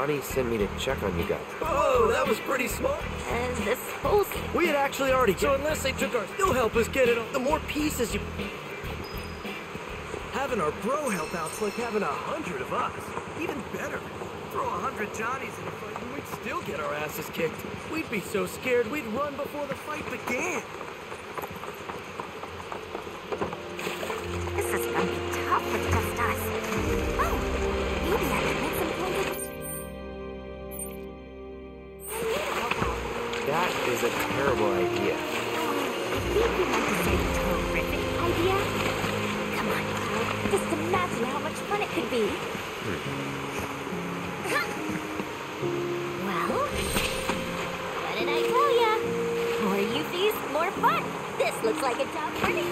Johnny sent me to check on you guys. Oh, that was pretty smart. And this whole... We had actually already... So unless they took ours, you'll help us get it on. The more pieces you... Having our bro help out's like having a hundred of us. Even better. Throw a hundred Johnnies in a fight and we'd still get our asses kicked. We'd be so scared we'd run before the fight began. Like a job for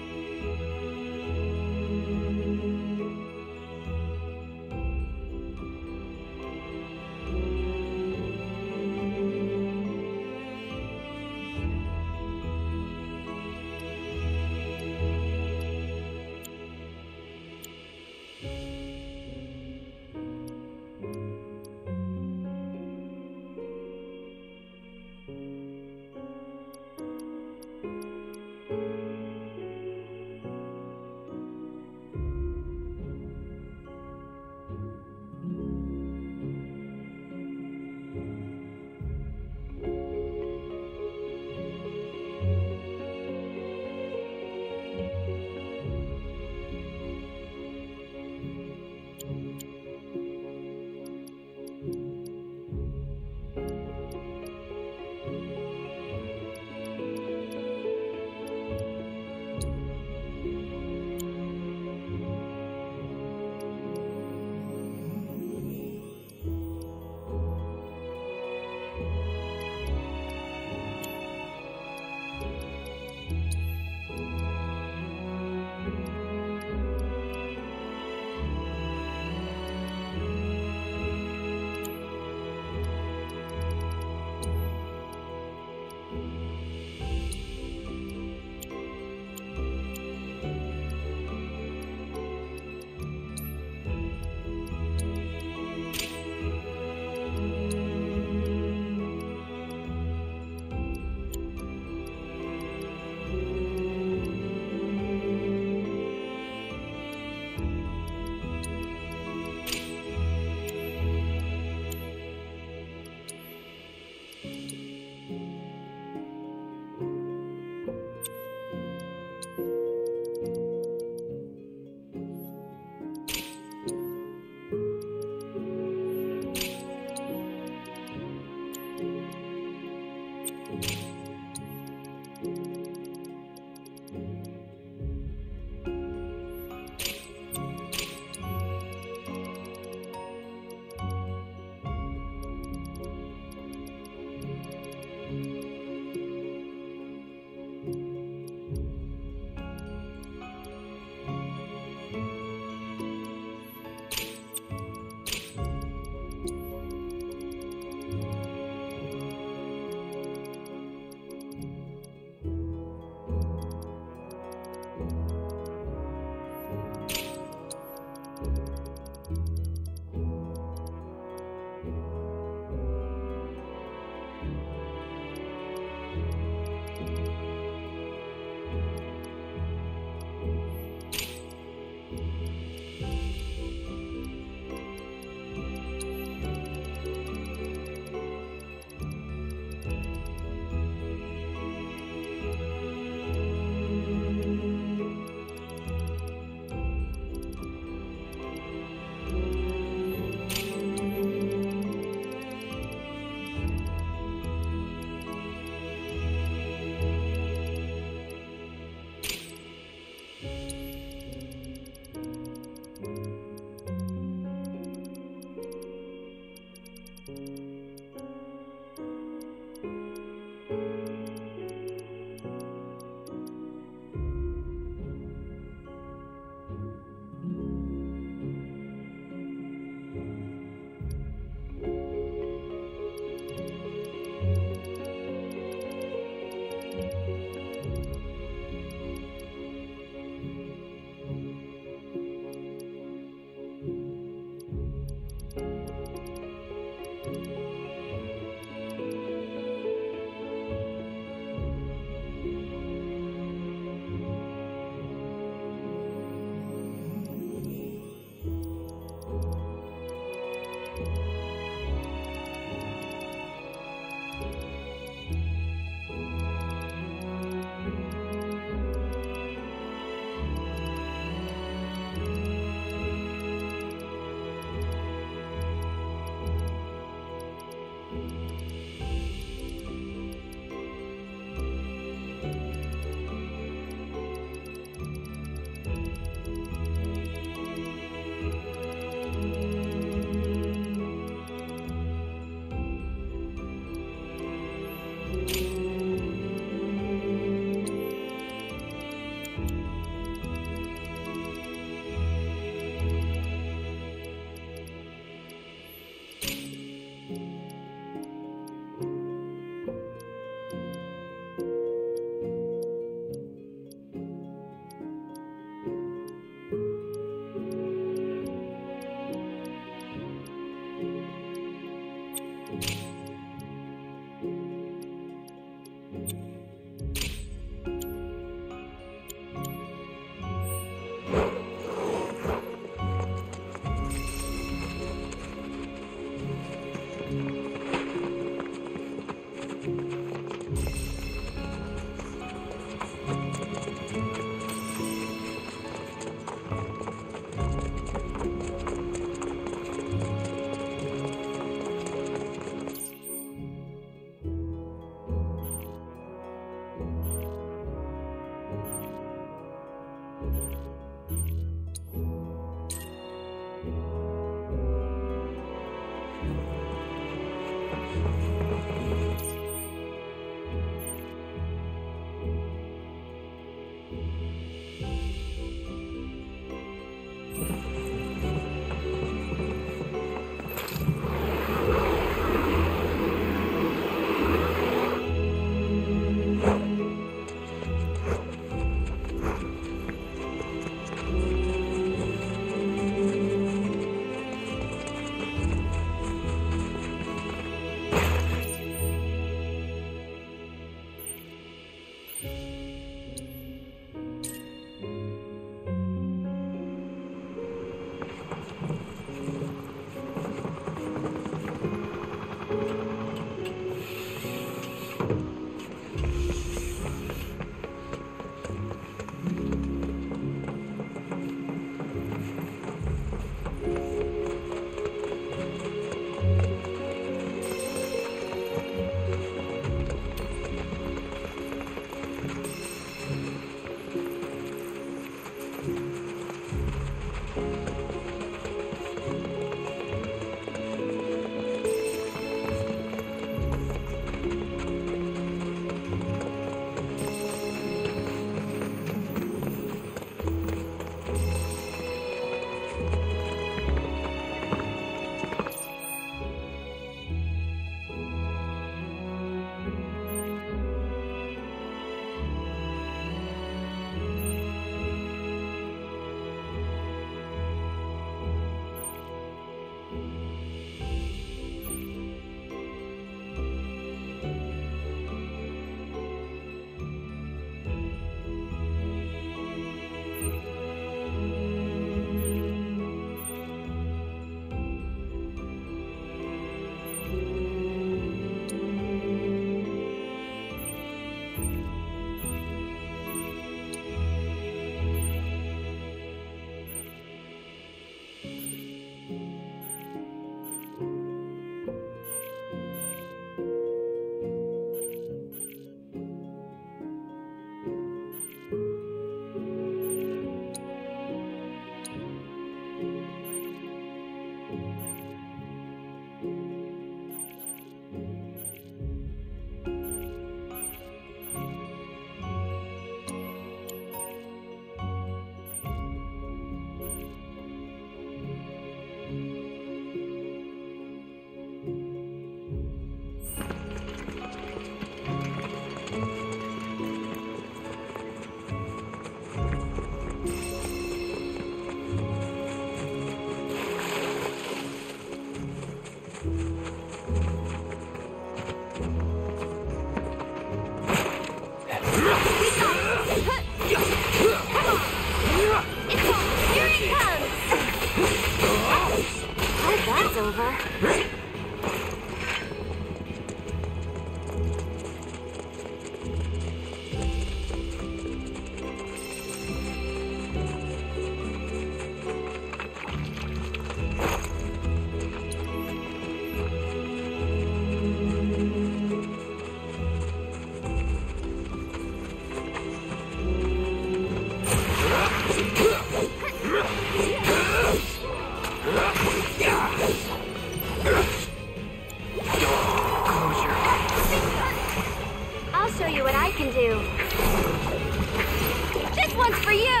one's for you!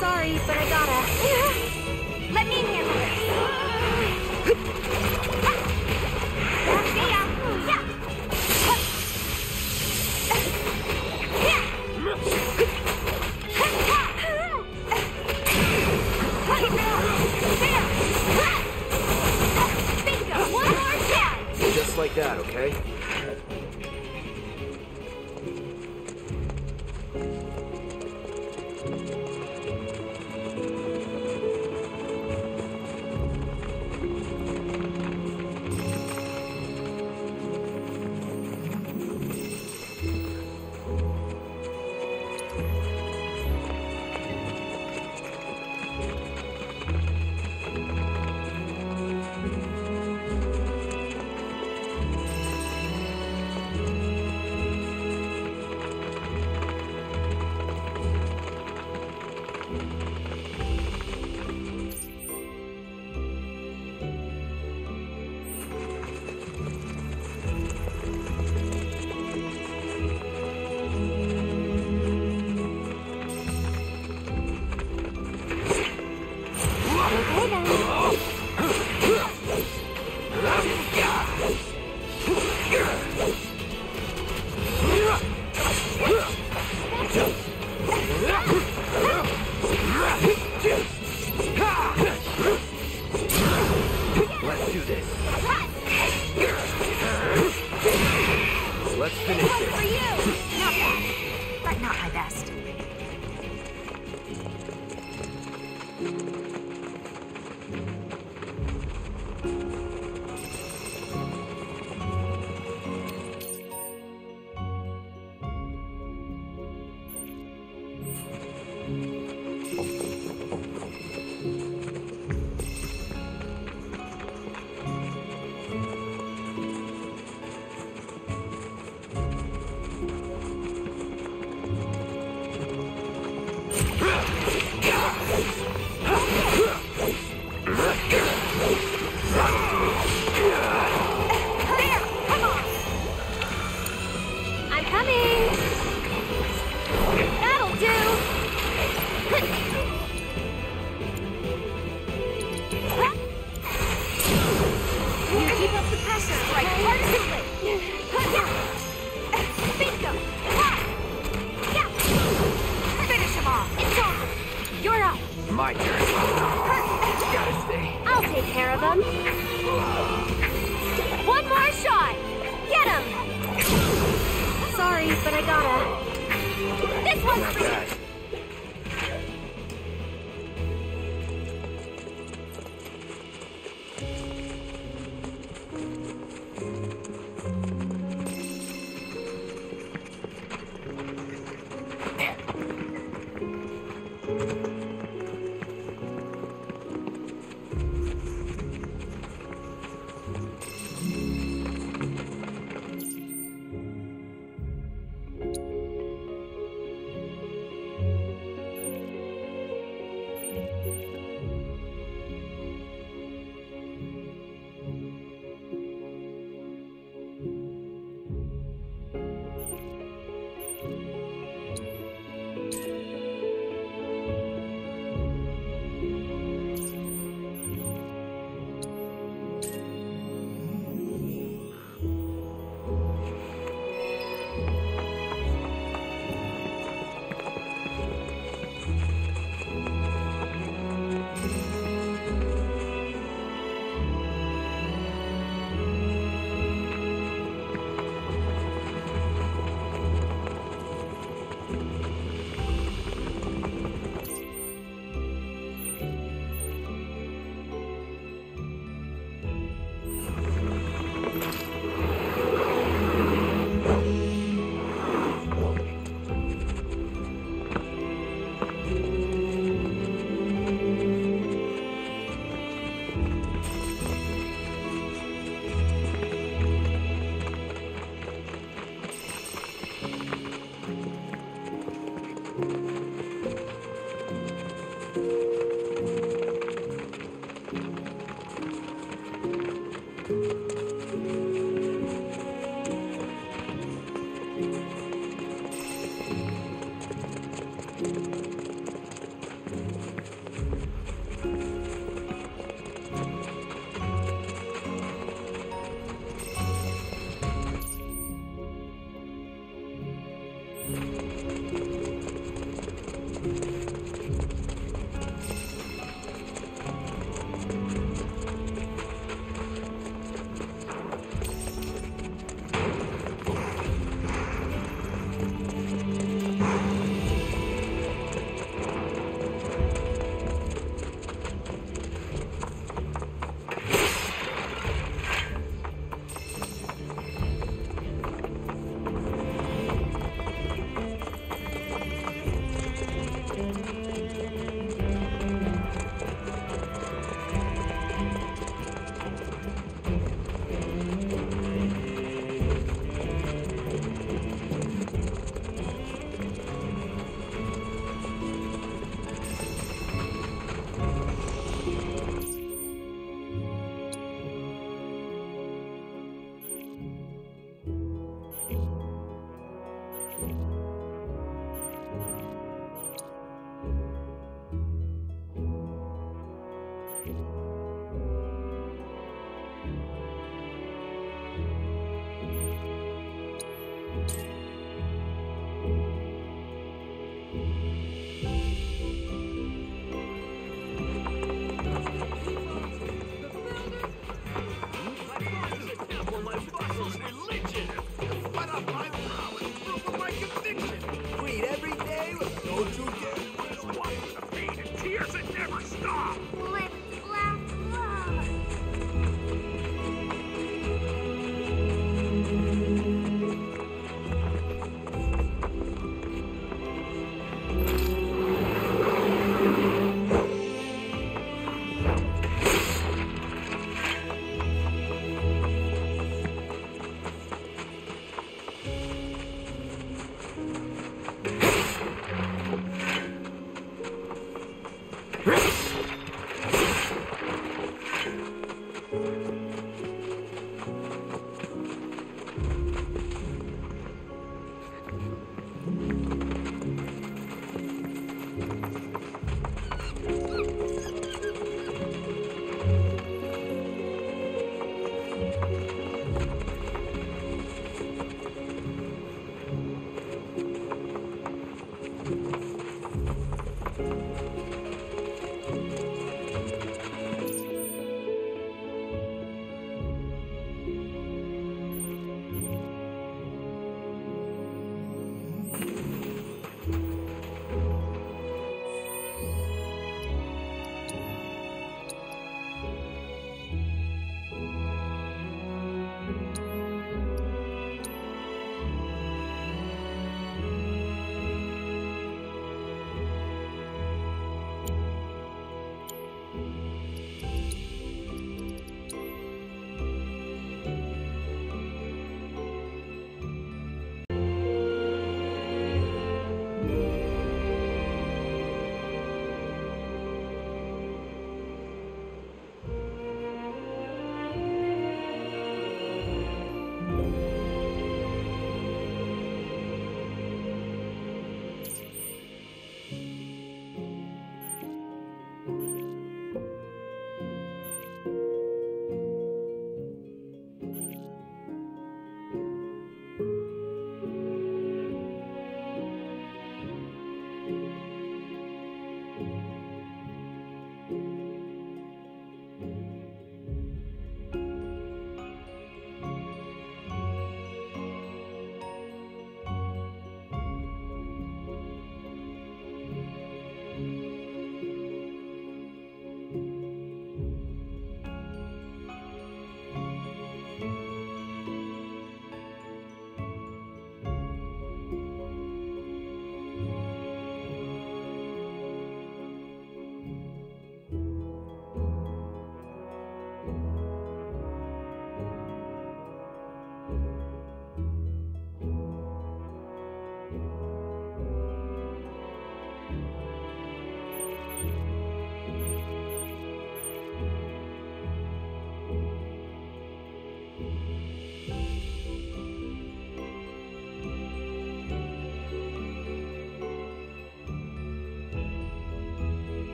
Sorry, but I gotta. Let me handle this.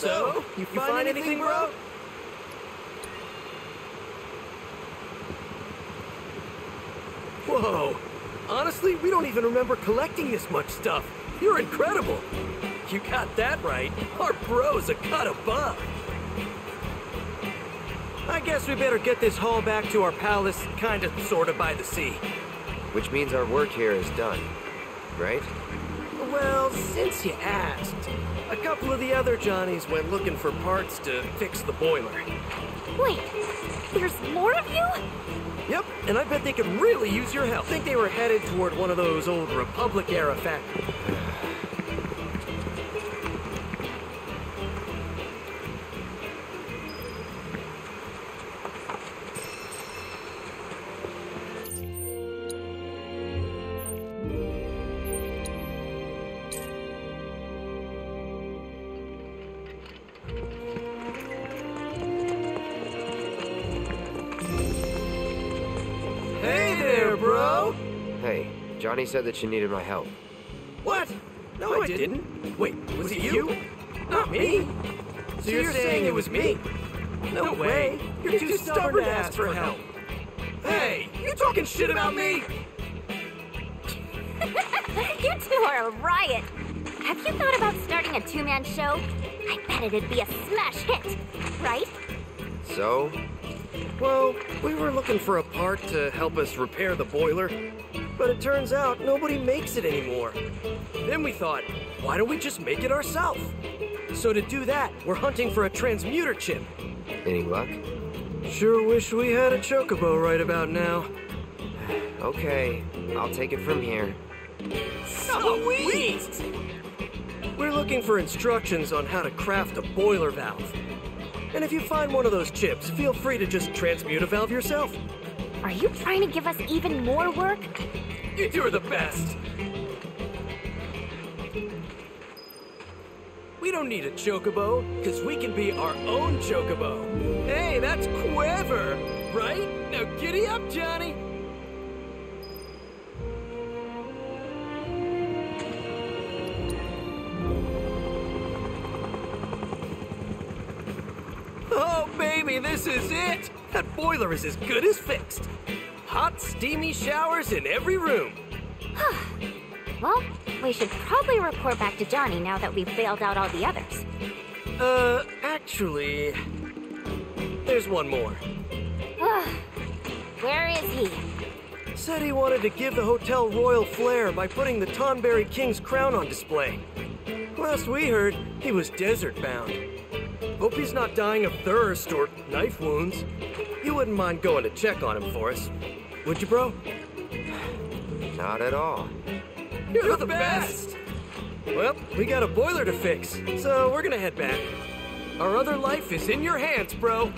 So, you find, anything, bro? Whoa. Honestly, we don't even remember collecting this much stuff. You're incredible. You got that right. Our bro's a cut above. I I guess we better get this haul back to our palace, kinda, sorta by the sea. Which means our work here is done, right? Well, since you asked, a couple of the other Johnnies went looking for parts to fix the boiler. Wait, there's more of you? Yep, and I bet they could really use your help. I Think they were headed toward one of those old Republic era factories. Said that you needed my help. What? No, I didn't. Wait, was it you? Not me. So you're saying it was me? No way. You're too stubborn to ask for help. Hey, you talking shit about me? you two are a riot. Have you thought about starting a two-man show? I bet it'd be a smash hit, right? So, Well, we were looking for a part to help us repair the boiler, but it turns out nobody makes it anymore. Then we thought, why don't we just make it ourselves? So to do that, we're hunting for a transmuter chip. any luck? Sure wish we had a chocobo right about now. Okay, I'll take it from here. Sweet! We're looking for instructions on how to craft a boiler valve. And if you find one of those chips, feel free to just transmute a valve yourself. Are you trying to give us even more work? You two are the best. We don't need a chocobo, because we can be our own chocobo. Hey, that's Quiver, right? Now giddy up, Johnny. Oh, baby, this is it! That boiler is as good as fixed. Hot, steamy showers in every room. Well, we should probably report back to Johnny now that we've bailed out all the others. Uh, actually, there's one more. Where is he? Said he wanted to give the hotel royal flair by putting the Tonberry King's crown on display. Last we heard, he was desert bound. Hope he's not dying of thirst or knife wounds. You wouldn't mind going to check on him for us, would you, bro? Not at all. You're the best! Well, we got a boiler to fix, so we're gonna head back. Our other life is in your hands, bro.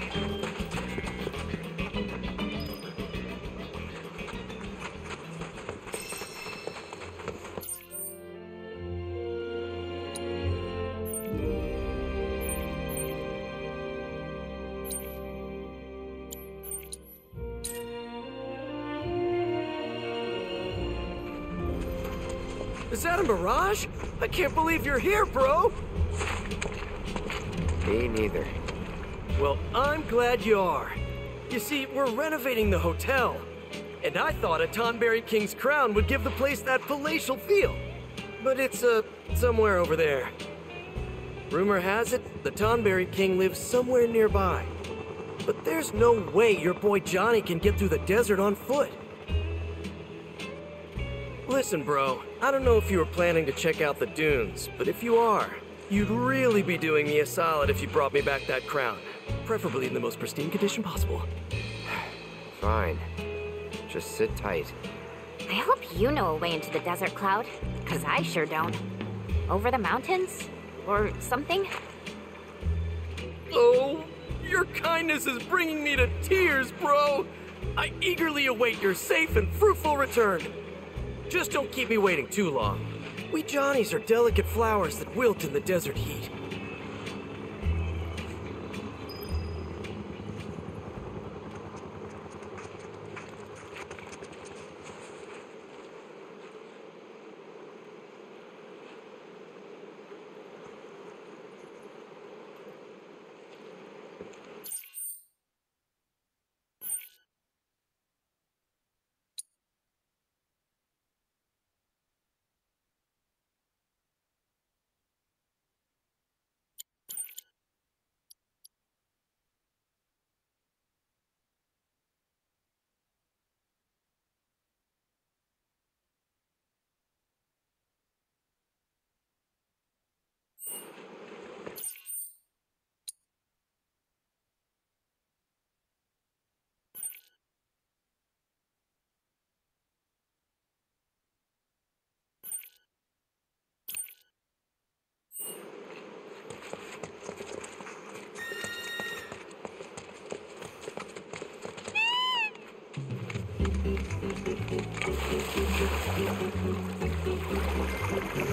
Mirage? I can't believe you're here, bro! Me neither. Well, I'm glad you are. You see, we're renovating the hotel. And I thought a Tonberry King's crown would give the place that palatial feel. But it's, uh, somewhere over there. Rumor has it, the Tonberry King lives somewhere nearby. But there's no way your boy Johnny can get through the desert on foot. Listen, bro, I don't know if you were planning to check out the dunes, but if you are, you'd really be doing me a solid if you brought me back that crown. Preferably in the most pristine condition possible. Fine. Just sit tight. I hope you know a way into the desert cloud, because I sure don't. Over the mountains? Or something? Oh, your kindness is bringing me to tears, bro. I eagerly await your safe and fruitful return. Just don't keep me waiting too long. We Johnnies are delicate flowers that wilt in the desert heat.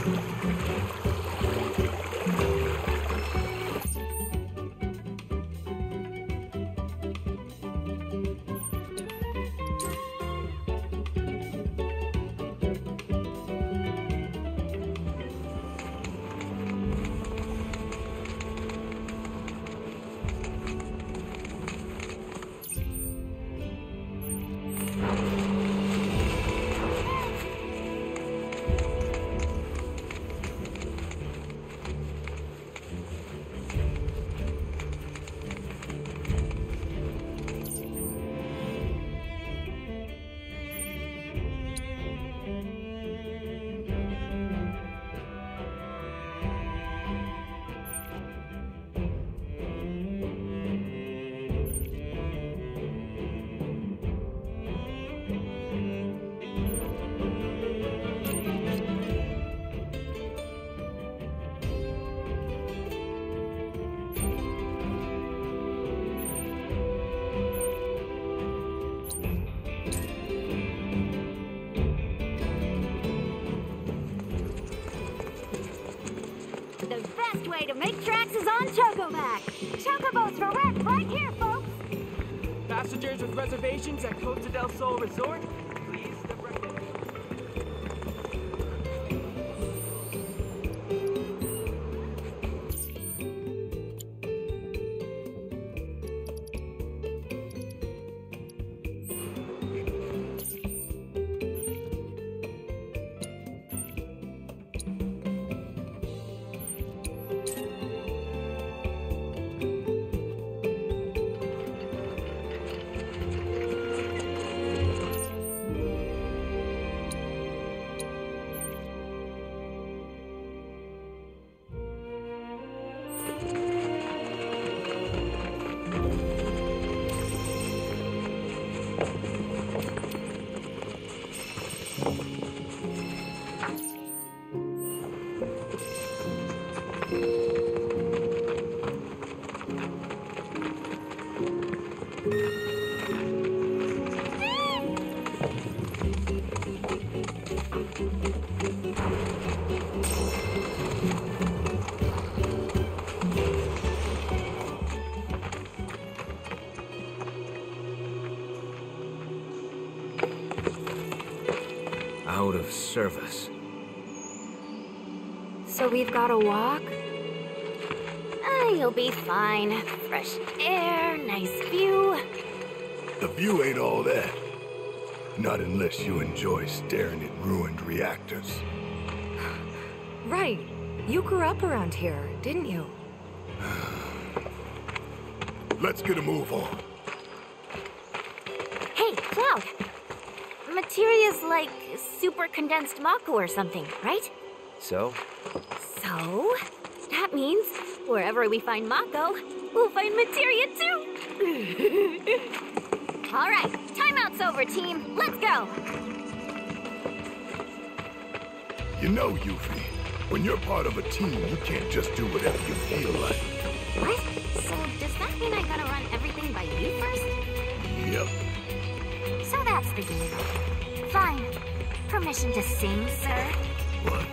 The reservations at Costa del Sol Resort, Out of service. So we've got to walk? Ah, you'll be fine. Fresh air, nice view. The view ain't all that. Not unless you enjoy staring at ruined reactors. Right. You grew up around here, didn't you? Let's get a move on. Hey, Cloud. Materia's like super condensed Mako or something, right? So, So, that means wherever we find Mako, we'll find Materia too. All right, timeout's over, team. Let's go. You know, Yuffie, when you're part of a team, you can't just do whatever you feel like. What? So does that mean I gotta run everything by you first? Yep. So that's the game. Fine. Permission to sing, sir. What?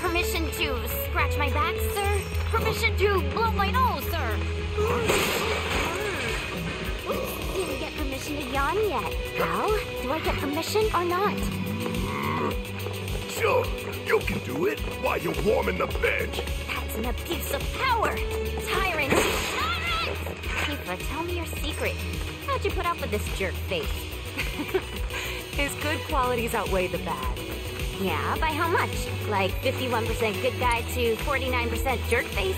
Permission to scratch my back, sir. Permission to blow my nose, sir. Hmm. Didn't get permission to yawn yet. How? Do I get permission or not? Sure, you can do it while you're warming the bench. That's an abuse of power. Tyrant! Tyrant! Tifa, tell me your secret. How'd you put up with this jerk face? His good qualities outweigh the bad. Yeah, by how much? Like 51% good guy to 49% jerk face?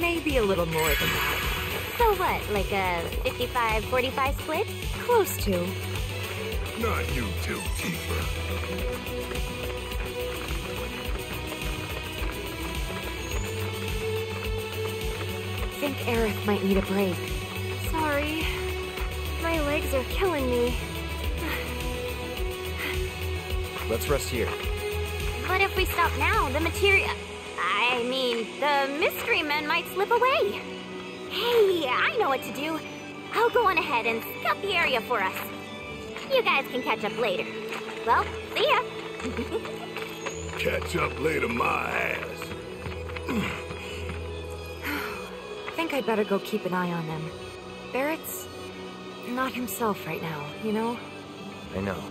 Maybe a little more than that. So what, like a 55-45 split? Close to. Not you too, Tifa. Think Aerith might need a break. Sorry. My legs are killing me. Let's rest here. But if we stop now, the materia... I mean, the mystery men might slip away. Hey, I know what to do. I'll go on ahead and scout the area for us. You guys can catch up later. Well, see ya. Catch up later, my ass. I think I'd better go keep an eye on them. Barret's not himself right now, you know? I know.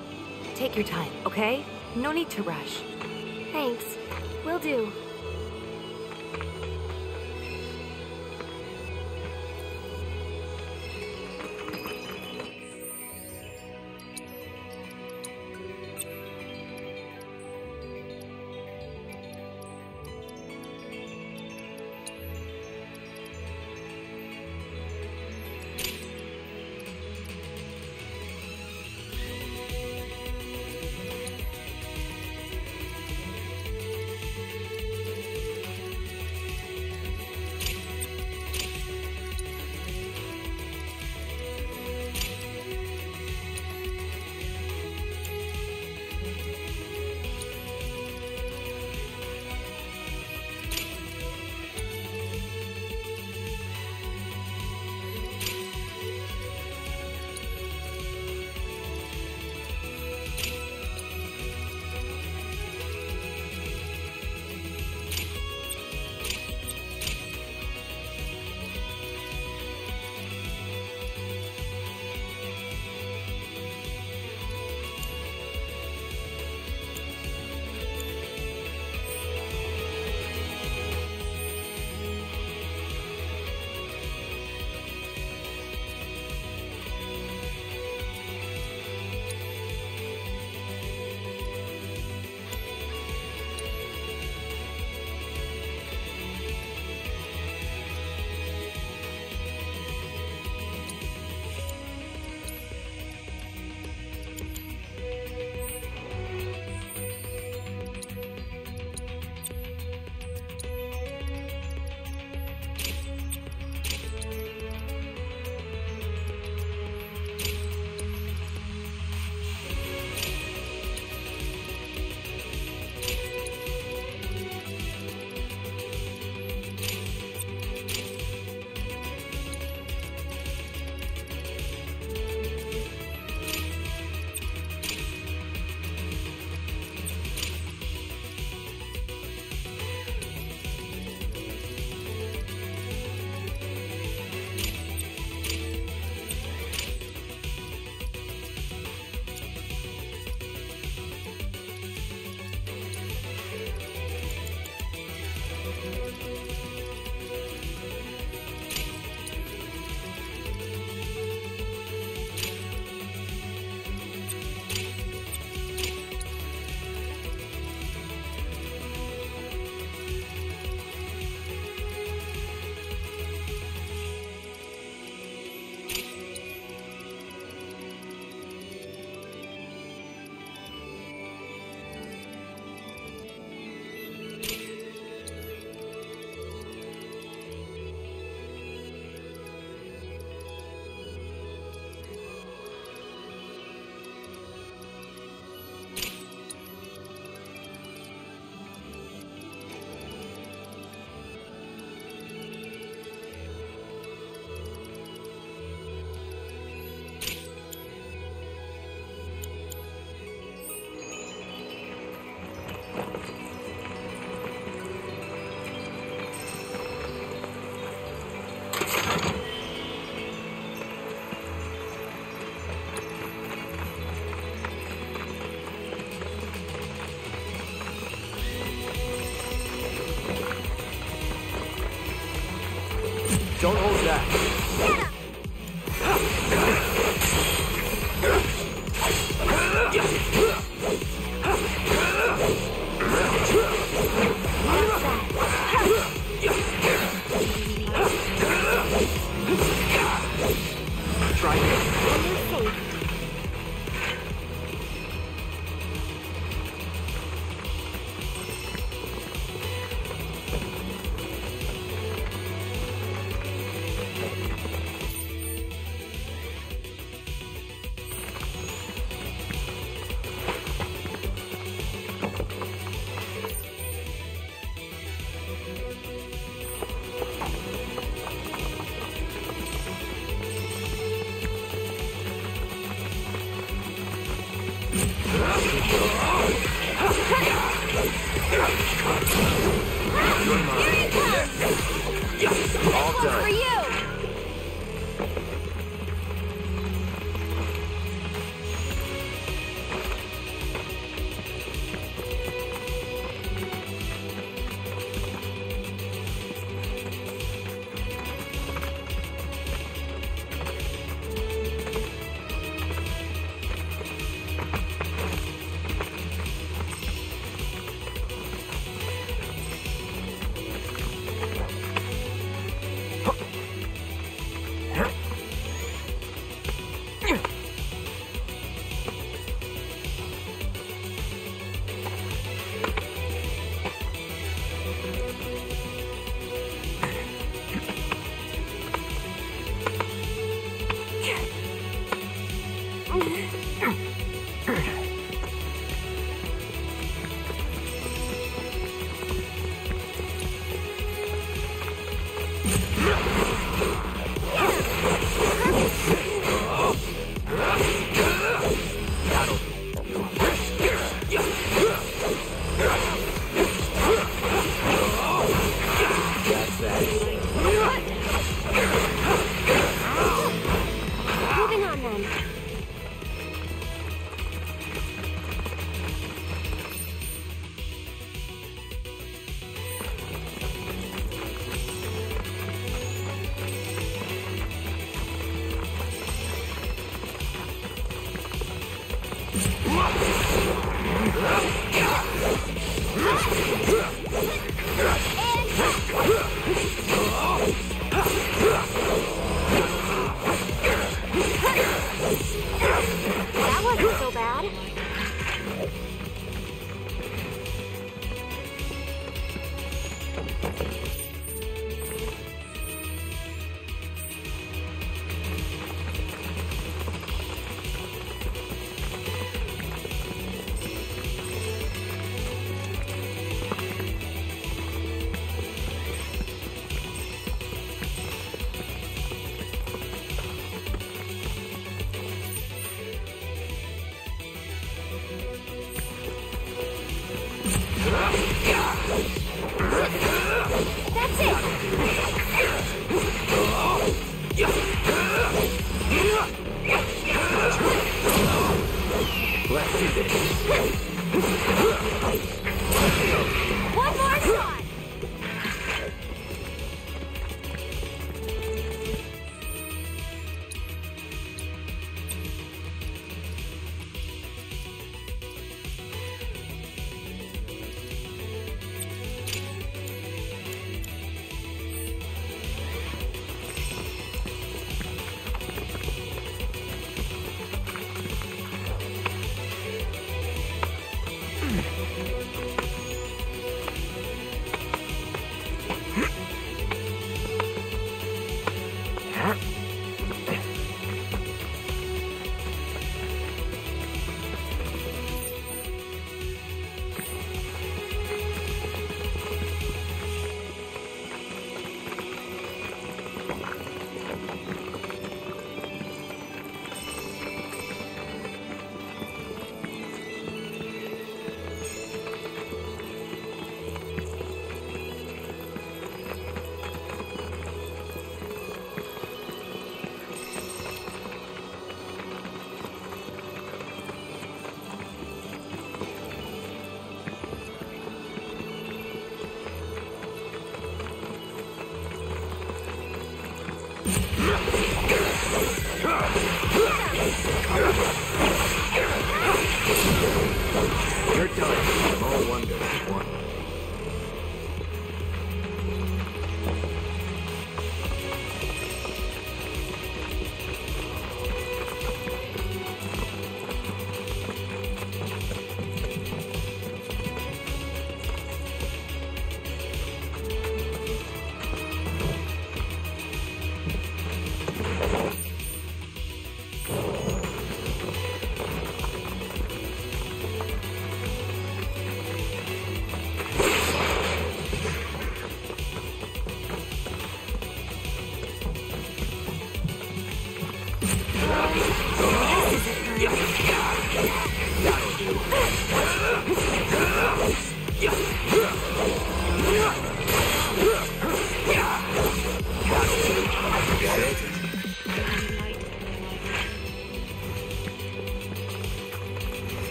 Take your time, okay? No need to rush. Thanks. Will do. All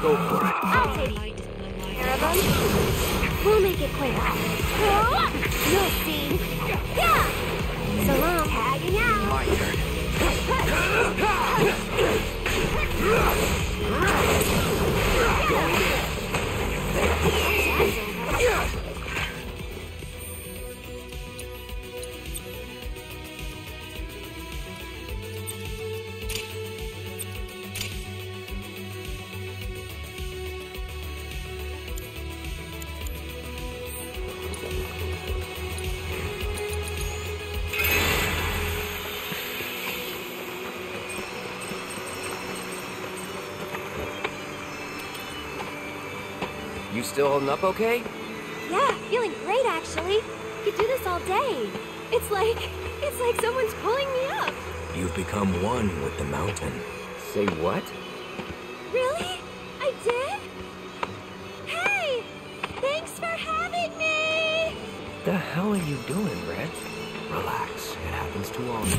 Go for it. I'll take care of them. We'll make it quick. You'll see. Yeah. So long. Tagging out. My turn. You still holding up okay? Yeah, feeling great actually. Could do this all day. It's like, it's like someone's pulling me up. You've become one with the mountain. Say what? Really? I did? Hey! Thanks for having me! The hell are you doing, Red? Relax. It happens too often.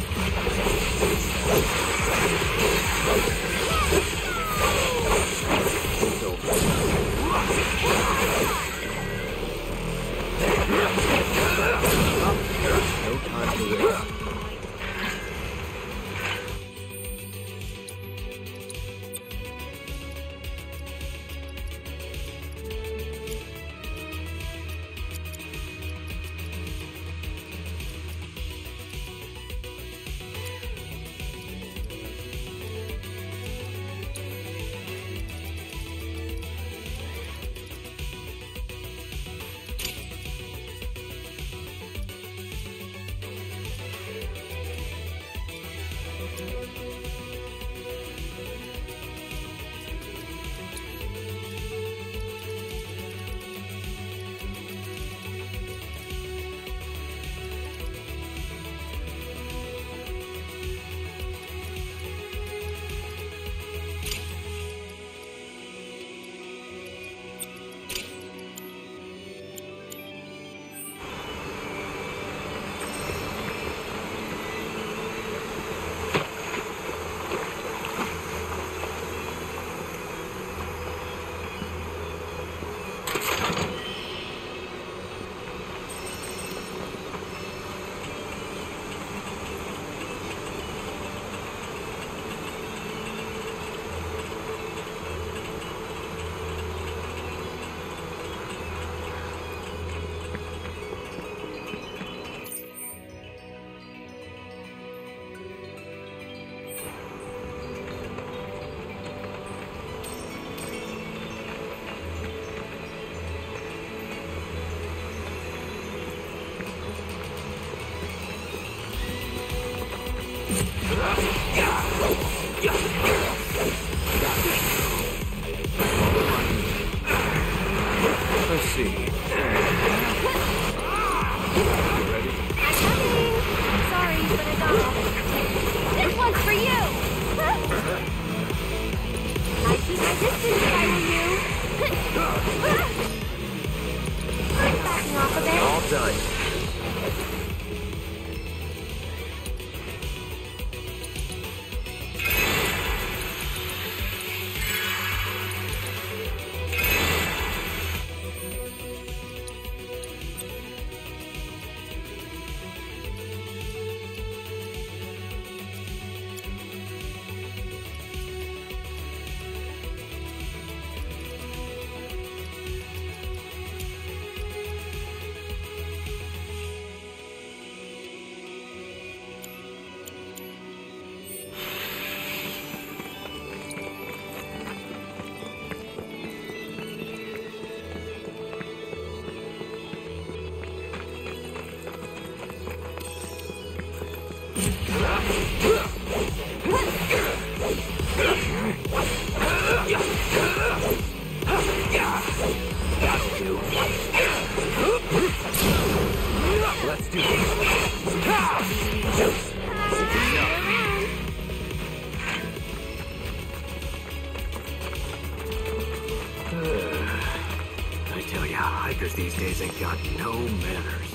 Days ain't got no manners.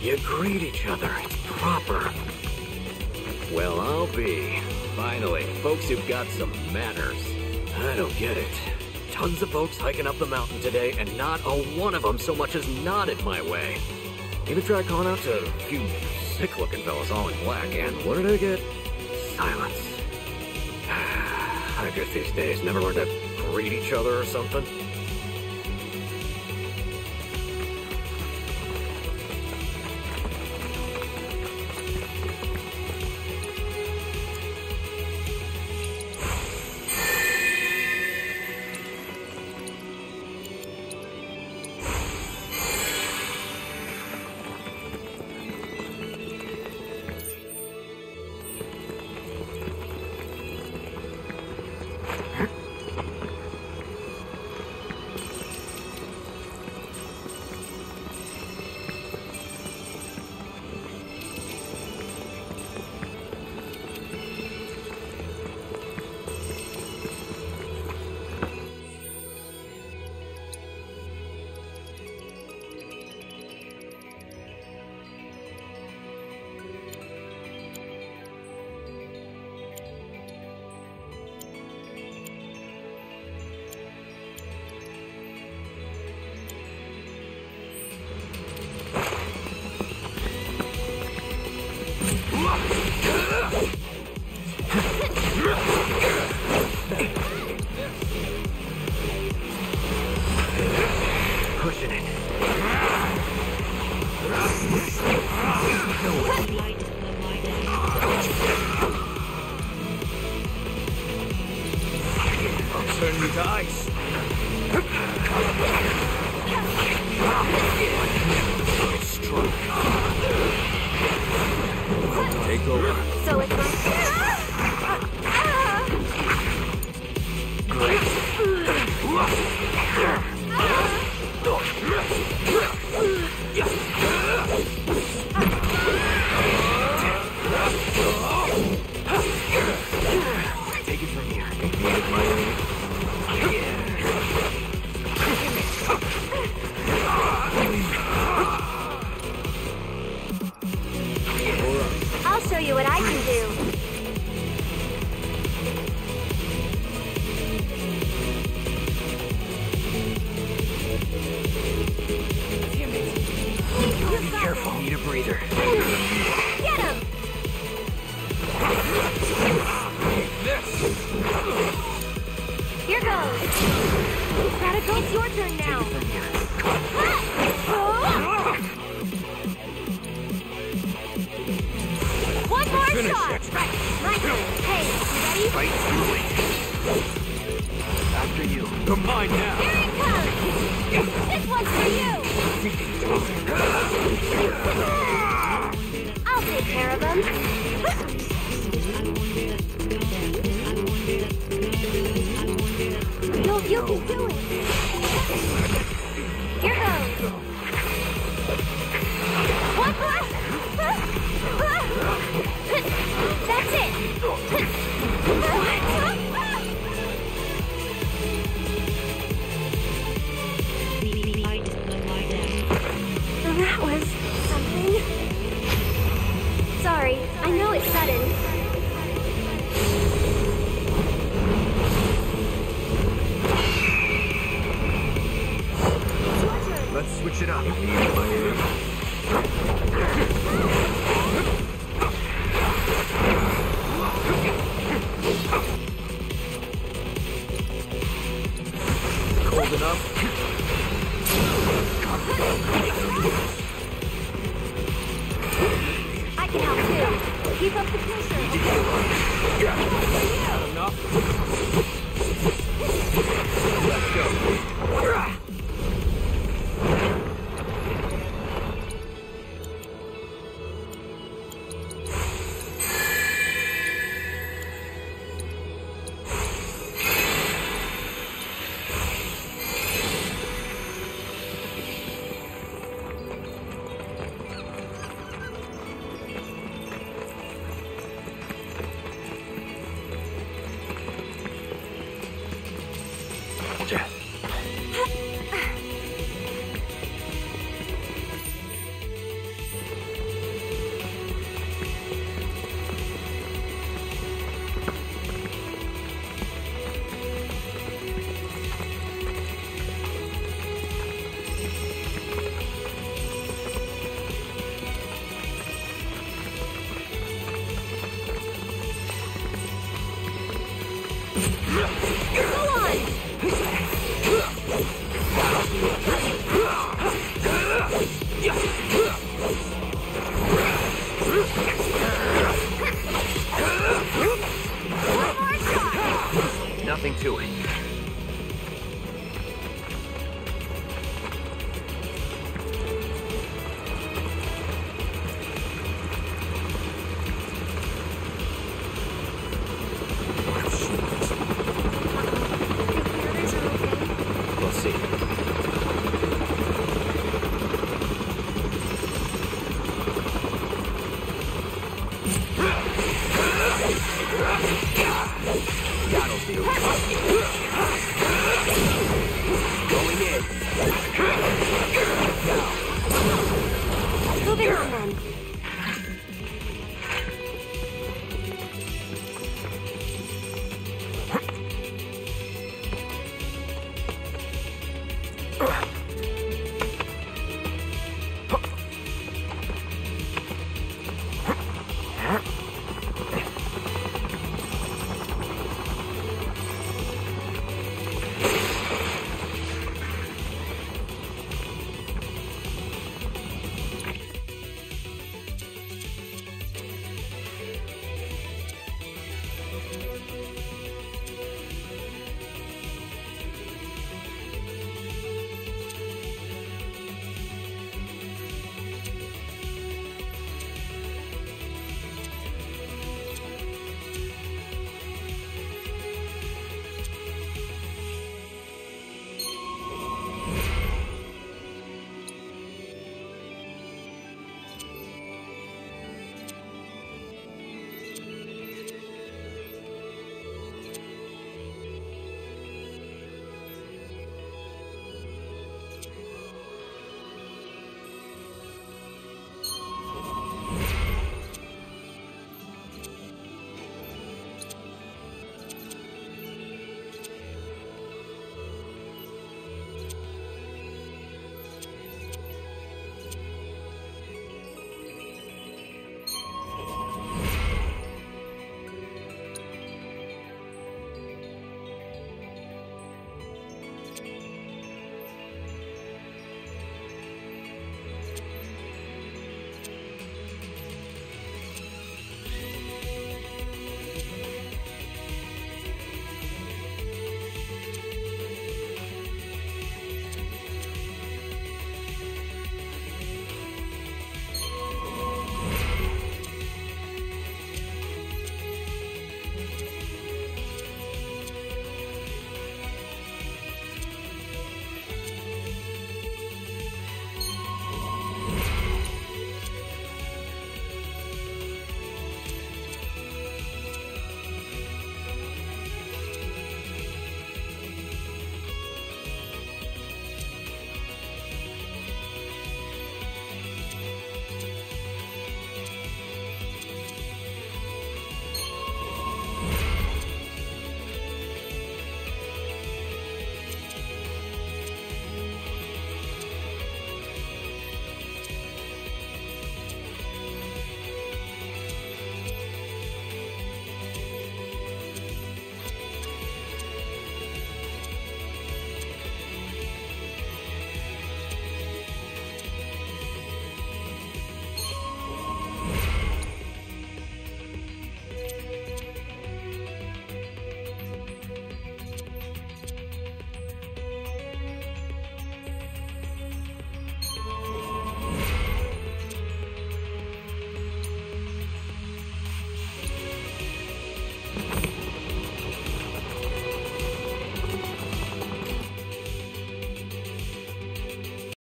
You greet each other. It's proper. Well, I'll be. Finally, folks who've got some manners. I don't get it. Tons of folks hiking up the mountain today, and not a one of them so much as nodded my way. Even tried calling out to a few sick-looking fellas all in black, and what did I get? Silence. Hikers these days never learn to greet each other or something.